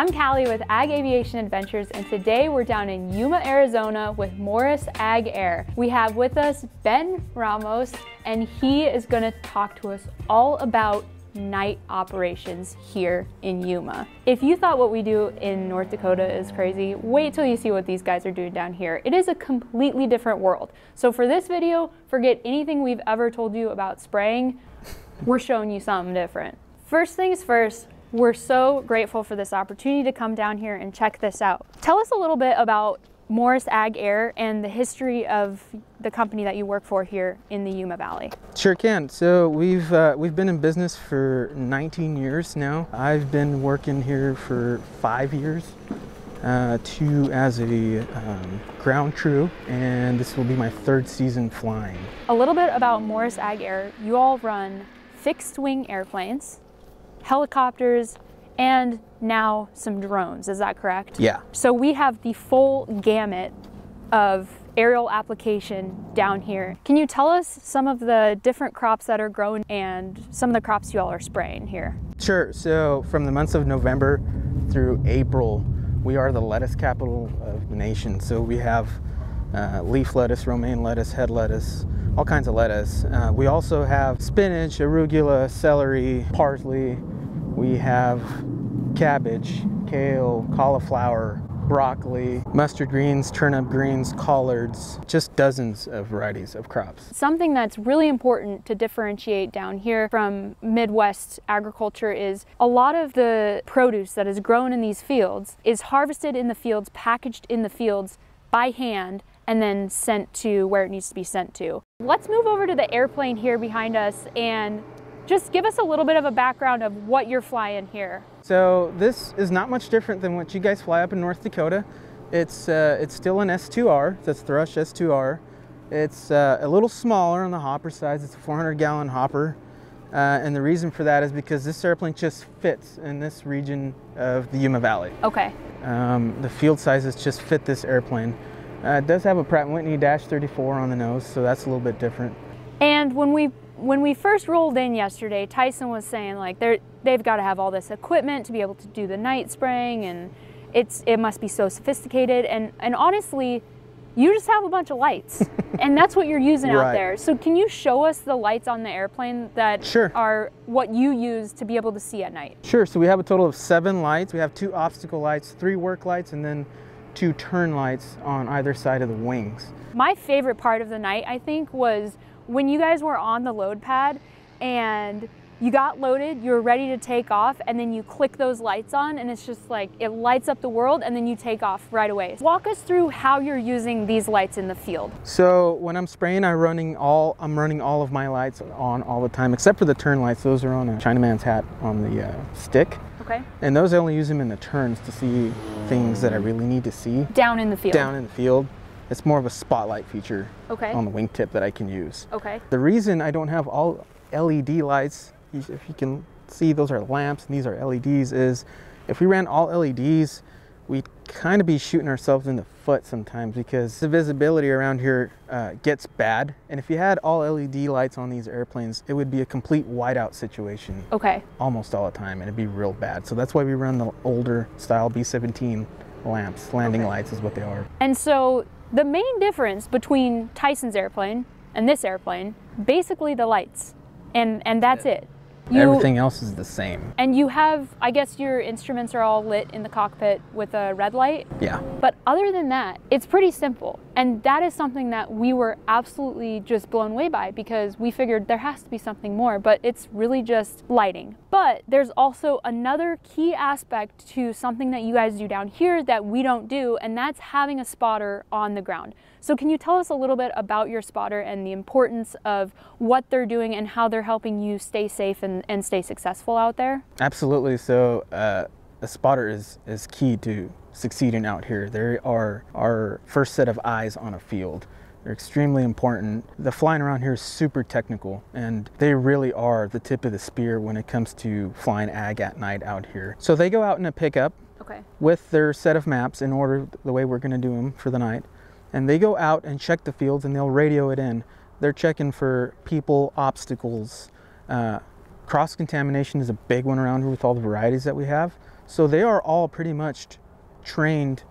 I'm Callie with Ag Aviation Adventures, and today we're down in Yuma, Arizona with Morris Ag Air. We have with us Ben Ramos, and he is going to talk to us all about night operations here in Yuma. If you thought what we do in North Dakota is crazy, wait till you see what these guys are doing down here. It is a completely different world. So for this video, forget anything we've ever told you about spraying. We're showing you something different. First things first, we're so grateful for this opportunity to come down here and check this out. Tell us a little bit about Morris Ag Air and the history of the company that you work for here in the Yuma Valley. Sure can. So we've uh, we've been in business for 19 years now. I've been working here for five years. Uh, two as a um, ground crew, and this will be my third season flying. A little bit about Morris Ag Air. You all run fixed wing airplanes, helicopters, and now some drones. Is that correct? Yeah. So we have the full gamut of aerial application down here. Can you tell us some of the different crops that are grown and some of the crops you all are spraying here? Sure. So from the months of November through April, we are the lettuce capital of the nation. So we have uh, leaf lettuce, romaine lettuce, head lettuce, all kinds of lettuce. Uh, we also have spinach, arugula, celery, parsley. We have cabbage, kale, cauliflower, broccoli, mustard greens, turnip greens, collards, just dozens of varieties of crops. Something that's really important to differentiate down here from Midwest agriculture is a lot of the produce that is grown in these fields is harvested in the fields, packaged in the fields by hand, and then sent to where it needs to be sent to. Let's move over to the airplane here behind us and just give us a little bit of a background of what you're flying here. So this is not much different than what you guys fly up in North Dakota. It's, uh, it's still an S2R, that's Thrush S2R. It's uh, a little smaller on the hopper size, it's a 400 gallon hopper. Uh, and the reason for that is because this airplane just fits in this region of the Yuma Valley. Okay. Um, the field sizes just fit this airplane. Uh, it does have a Pratt & Whitney Dash 34 on the nose, so that's a little bit different. And when we when we first rolled in yesterday, Tyson was saying like they're they've got to have all this equipment to be able to do the night spraying, and it's it must be so sophisticated. And and honestly, you just have a bunch of lights, and that's what you're using Right. out there. So can you show us the lights on the airplane that Sure. are what you use to be able to see at night? Sure, so we have a total of seven lights. We have two obstacle lights, three work lights, and then two turn lights on either side of the wings. My favorite part of the night, I think, was when you guys were on the load pad and you got loaded, you were ready to take off, and then you click those lights on, and it's just like it lights up the world, and then you take off right away. Walk us through how you're using these lights in the field. So when I'm spraying, I'm running all I'm running all of my lights on all the time, except for the turn lights. Those are on a Chinaman's hat on the uh, stick, Okay. and those I only use them in the turns to see things that I really need to see Down in the field. down in the field. It's more of a spotlight feature Okay. on the wingtip that I can use. Okay. The reason I don't have all LED lights, if you can see those are lamps and these are LEDs, is if we ran all LEDs, we'd kind of be shooting ourselves in the foot sometimes because the visibility around here uh, gets bad. And if you had all LED lights on these airplanes, it would be a complete whiteout situation Okay. almost all the time and it'd be real bad. So that's why we run the older style B17 lamps. Landing Okay. lights is what they are. And so the main difference between Tyson's airplane and this airplane, basically the lights, and and that's it. You, Everything else is the same. And you have, I guess your instruments are all lit in the cockpit with a red light. Yeah. But other than that, it's pretty simple. And that is something that we were absolutely just blown away by because we figured there has to be something more, but it's really just lighting. But there's also another key aspect to something that you guys do down here that we don't do, and that's having a spotter on the ground. So, can you tell us a little bit about your spotter and the importance of what they're doing and how they're helping you stay safe and, and stay successful out there? Absolutely. So uh, a spotter is, is key to succeeding out here. They are our first set of eyes on a field. They're extremely important. The flying around here is super technical, and they really are the tip of the spear when it comes to flying ag at night out here. So they go out in a pickup Okay. with their set of maps in order the way we're going to do them for the night. And they go out and check the fields and they'll radio it in. They're checking for people, obstacles. Uh, Cross contamination is a big one around here with all the varieties that we have. So they are all pretty much trained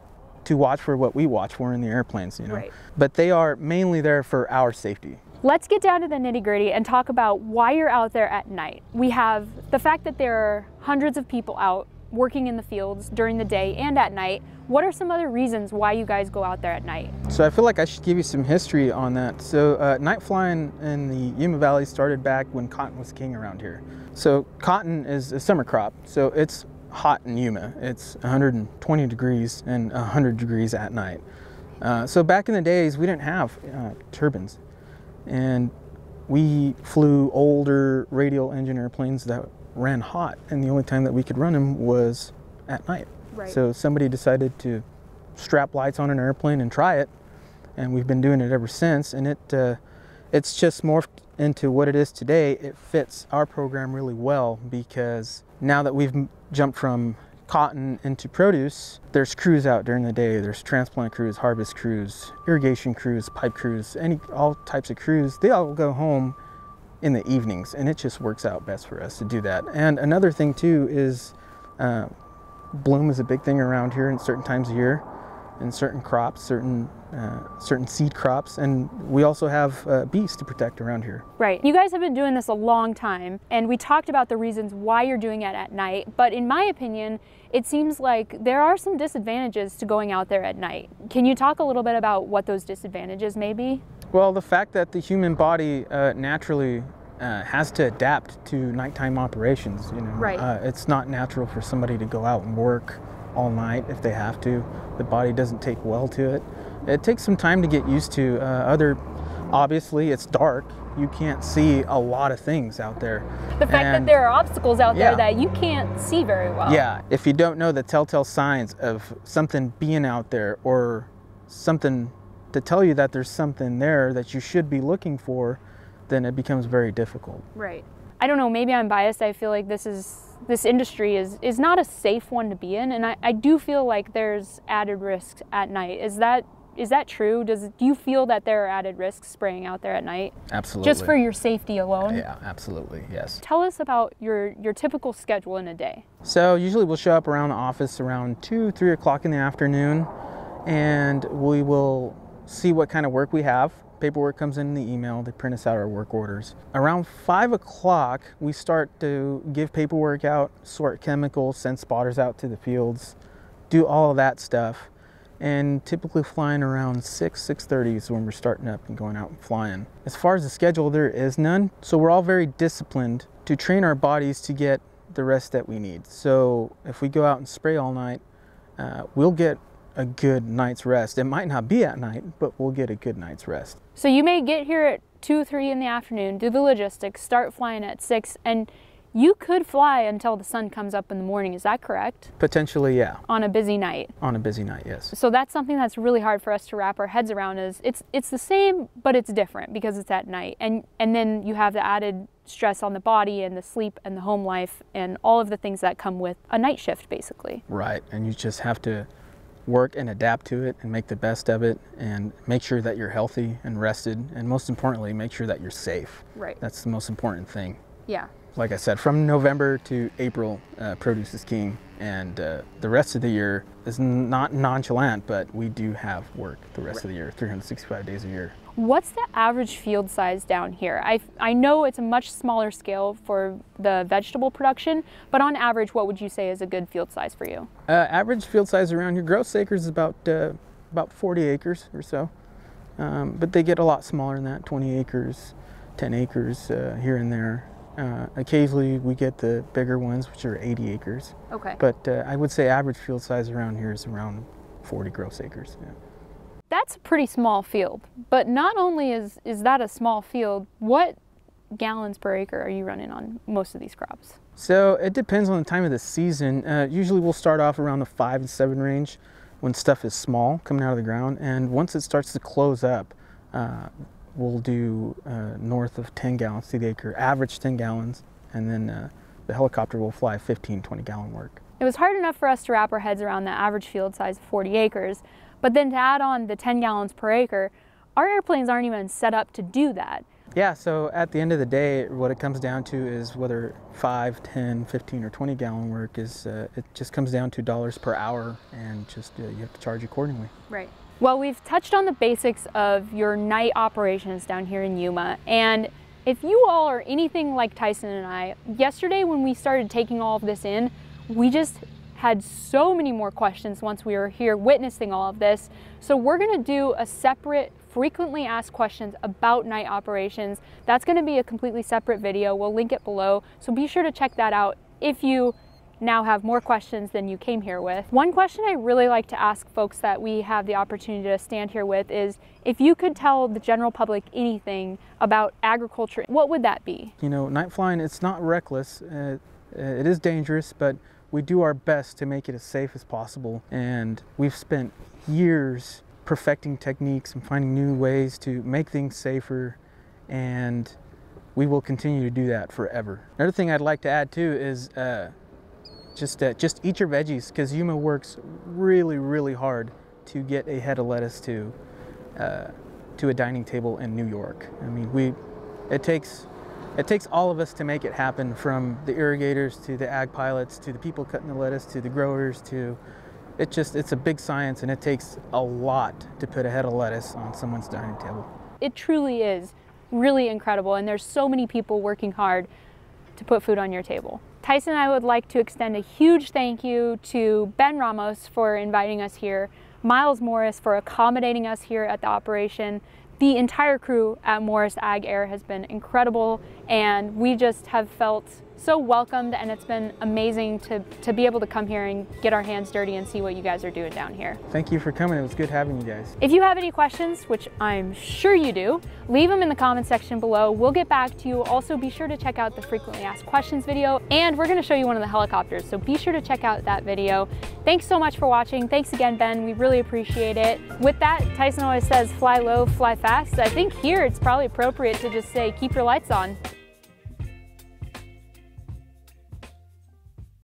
to watch for what we watch for in the airplanes, you know. Right. But they are mainly there for our safety. Let's get down to the nitty gritty and talk about why you're out there at night. We have the fact that there are hundreds of people out working in the fields during the day and at night. What are some other reasons why you guys go out there at night? So I feel like I should give you some history on that. So uh, night flying in the Yuma Valley started back when cotton was king around here. So cotton is a summer crop. So it's hot in Yuma. It's 120 degrees and 100 degrees at night. Uh, so back in the days, we didn't have uh, turbines, and we flew older radial engine airplanes that ran hot, and the only time that we could run them was at night. Right. So somebody decided to strap lights on an airplane and try it, and we've been doing it ever since. And it uh, it's just morphed into what it is today. It fits our program really well because now that we've jumped from cotton into produce, there's crews out during the day. There's transplant crews, harvest crews, irrigation crews, pipe crews, any all types of crews. They all go home in the evenings, and it just works out best for us to do that. And another thing too is uh, bloom is a big thing around here in certain times of year, in certain crops, certain uh, certain seed crops, and we also have uh, bees to protect around here. Right. You guys have been doing this a long time, and we talked about the reasons why you're doing it at night. But in my opinion, it seems like there are some disadvantages to going out there at night. Can you talk a little bit about what those disadvantages may be? Well, the fact that the human body uh, naturally uh, has to adapt to nighttime operations, you know, Right. uh, it's not natural for somebody to go out and work all night if they have to. The body doesn't take well to it. It takes some time to get used to. Uh, other, obviously, it's dark. You can't see a lot of things out there. The fact that there are obstacles out there that you can't see very well. Yeah, if you don't know the telltale signs of something being out there or something to tell you that there's something there that you should be looking for, then it becomes very difficult. Right. I don't know, maybe I'm biased. I feel like this is this industry is is not a safe one to be in and I, I do feel like there's added risks at night. Is that is that true? Does do you feel that there are added risks spraying out there at night? Absolutely. Just for your safety alone? Yeah, absolutely. Yes. Tell us about your your typical schedule in a day. So usually we'll show up around the office around two, three o'clock in the afternoon, and we will see what kind of work we have. Paperwork comes in the email. They print us out our work orders. Around five o'clock, we start to give paperwork out, sort chemicals, send spotters out to the fields, do all of that stuff. And typically flying around six, six thirty is when we're starting up and going out and flying. As far as the schedule, there is none. So we're all very disciplined to train our bodies to get the rest that we need. So if we go out and spray all night, uh, we'll get a good night's rest. It might not be at night, but we'll get a good night's rest. So you may get here at two, three in the afternoon, do the logistics, start flying at six, and you could fly until the sun comes up in the morning. Is that correct? Potentially, yeah, On a busy night. on a busy night, yes. So that's something that's really hard for us to wrap our heads around is it's it's the same but it's different because it's at night. And and then you have the added stress on the body and the sleep and the home life and all of the things that come with a night shift basically. Right, and you just have to work and adapt to it and make the best of it and make sure that you're healthy and rested and most importantly make sure that you're safe. Right. That's the most important thing. Yeah. Like I said, from November to April, uh, produce is king, and uh, the rest of the year is not nonchalant, but we do have work the rest of the year, 365 days a year. What's the average field size down here? I, I know it's a much smaller scale for the vegetable production, but on average, what would you say is a good field size for you? Uh, average field size around here, gross acres is about uh, about 40 acres or so, um, but they get a lot smaller than that, 20 acres, 10 acres uh, here and there. Uh, occasionally, we get the bigger ones, which are 80 acres, Okay. but uh, I would say average field size around here is around 40 gross acres. Yeah. That's a pretty small field. But not only is, is that a small field, what gallons per acre are you running on most of these crops? So it depends on the time of the season. Uh, usually we'll start off around the five and seven range when stuff is small coming out of the ground, and once it starts to close up, uh, we'll do uh, north of 10 gallons to the acre, average 10 gallons, and then uh, the helicopter will fly 15, 20 gallon work. It was hard enough for us to wrap our heads around the average field size of 40 acres, but then to add on the 10 gallons per acre, our airplanes aren't even set up to do that. Yeah, so at the end of the day, what it comes down to is whether 5, 10, 15, or 20 gallon work is, uh, it just comes down to dollars per hour and just uh, you have to charge accordingly. Right. Well, we've touched on the basics of your night operations down here in Yuma. And if you all are anything like Tyson and I, yesterday when we started taking all of this in, we just had so many more questions once we were here witnessing all of this. So we're gonna do a separate frequently asked questions about night operations. That's gonna be a completely separate video. We'll link it below. So be sure to check that out if you now have more questions than you came here with. One question I really like to ask folks that we have the opportunity to stand here with is if you could tell the general public anything about agriculture, what would that be? You know, night flying, it's not reckless. Uh, it is dangerous, but we do our best to make it as safe as possible. And we've spent years perfecting techniques and finding new ways to make things safer. And we will continue to do that forever. Another thing I'd like to add too is uh, just uh, just eat your veggies because Yuma works really really hard to get a head of lettuce to uh, to a dining table in New York. I mean we it takes it takes all of us to make it happen from the irrigators to the ag pilots to the people cutting the lettuce to the growers to it just it's a big science and it takes a lot to put a head of lettuce on someone's dining table. It truly is really incredible and there's so many people working hard to put food on your table. Tyson and I would like to extend a huge thank you to Ben Ramos for inviting us here, Miles Morris for accommodating us here at the operation, the entire crew at Morris Ag Air has been incredible and we just have felt so welcomed and it's been amazing to, to be able to come here and get our hands dirty and see what you guys are doing down here. Thank you for coming. It was good having you guys. If you have any questions, which I'm sure you do, leave them in the comment section below. We'll get back to you. Also be sure to check out the frequently asked questions video and we're gonna show you one of the helicopters. So be sure to check out that video. Thanks so much for watching. Thanks again, Ben. We really appreciate it. With that, Tyson always says fly low, fly fast. I think here it's probably appropriate to just say keep your lights on.